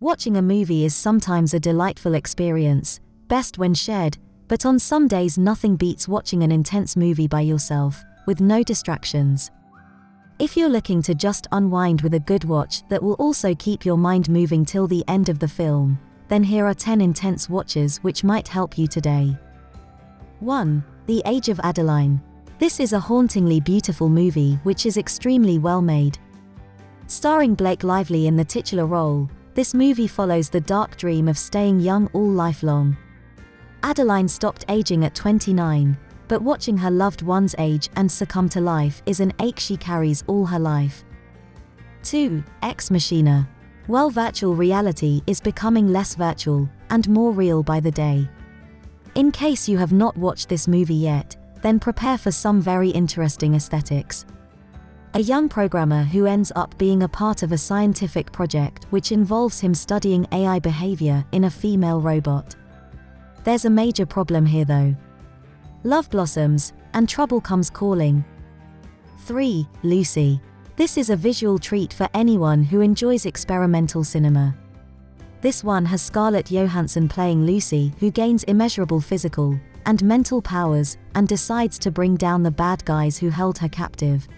Watching a movie is sometimes a delightful experience, best when shared, but on some days nothing beats watching an intense movie by yourself, with no distractions. If you're looking to just unwind with a good watch that will also keep your mind moving till the end of the film, then here are 10 intense watches which might help you today. 1. The Age of Adaline. This is a hauntingly beautiful movie which is extremely well made. Starring Blake Lively in the titular role, this movie follows the dark dream of staying young all lifelong. Adaline stopped aging at 29, but watching her loved ones age and succumb to life is an ache she carries all her life. 2. Ex Machina. Well, virtual reality is becoming less virtual and more real by the day. In case you have not watched this movie yet, then prepare for some very interesting aesthetics a young programmer who ends up being a part of a scientific project which involves him studying AI behavior in a female robot. There's a major problem here though. Love blossoms, and trouble comes calling. 3. Lucy. This is a visual treat for anyone who enjoys experimental cinema. This one has Scarlett Johansson playing Lucy, who gains immeasurable physical and mental powers and decides to bring down the bad guys who held her captive.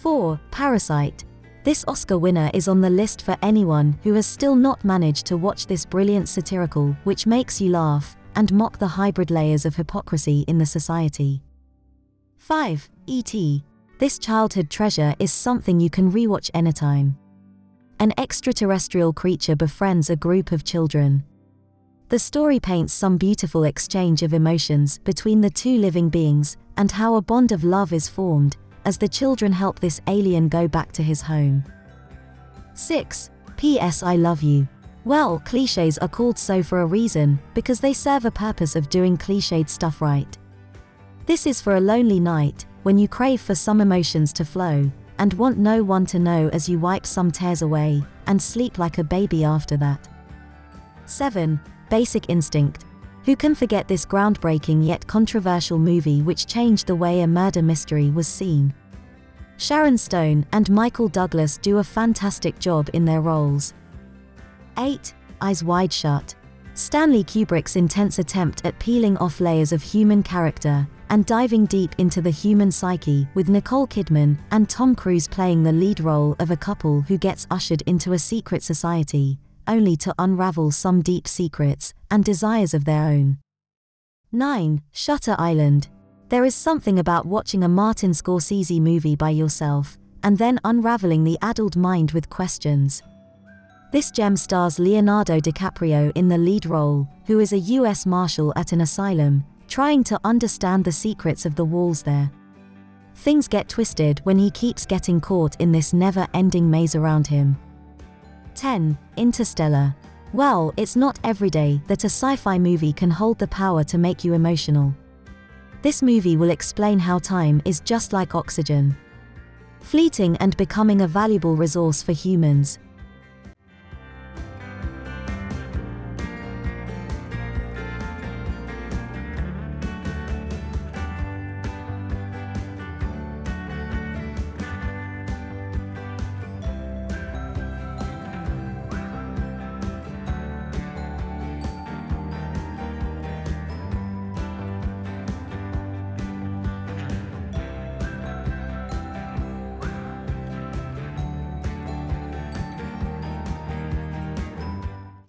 4. Parasite. This Oscar winner is on the list for anyone who has still not managed to watch this brilliant satirical which makes you laugh and mock the hybrid layers of hypocrisy in the society. 5. E.T. This childhood treasure is something you can rewatch anytime. An extraterrestrial creature befriends a group of children. The story paints some beautiful exchange of emotions between the two living beings and how a bond of love is formed as the children help this alien go back to his home. 6. P.S. I love you. Well, cliches are called so for a reason, because they serve a purpose of doing cliched stuff right. This is for a lonely night, when you crave for some emotions to flow, and want no one to know as you wipe some tears away, and sleep like a baby after that. 7. Basic Instinct. Who can forget this groundbreaking yet controversial movie which changed the way a murder mystery was seen? Sharon Stone and Michael Douglas do a fantastic job in their roles. 8. Eyes Wide Shut. Stanley Kubrick's intense attempt at peeling off layers of human character and diving deep into the human psyche with Nicole Kidman and Tom Cruise playing the lead role of a couple who gets ushered into a secret society only to unravel some deep secrets and desires of their own. 9. Shutter Island. There is something about watching a Martin Scorsese movie by yourself and then unraveling the addled mind with questions. This gem stars Leonardo DiCaprio in the lead role, who is a US Marshal at an asylum, trying to understand the secrets of the walls there. Things get twisted when he keeps getting caught in this never ending maze around him. 10. Interstellar. Well, it's not every day that a sci fi movie can hold the power to make you emotional. This movie will explain how time is just like oxygen. Fleeting and becoming a valuable resource for humans,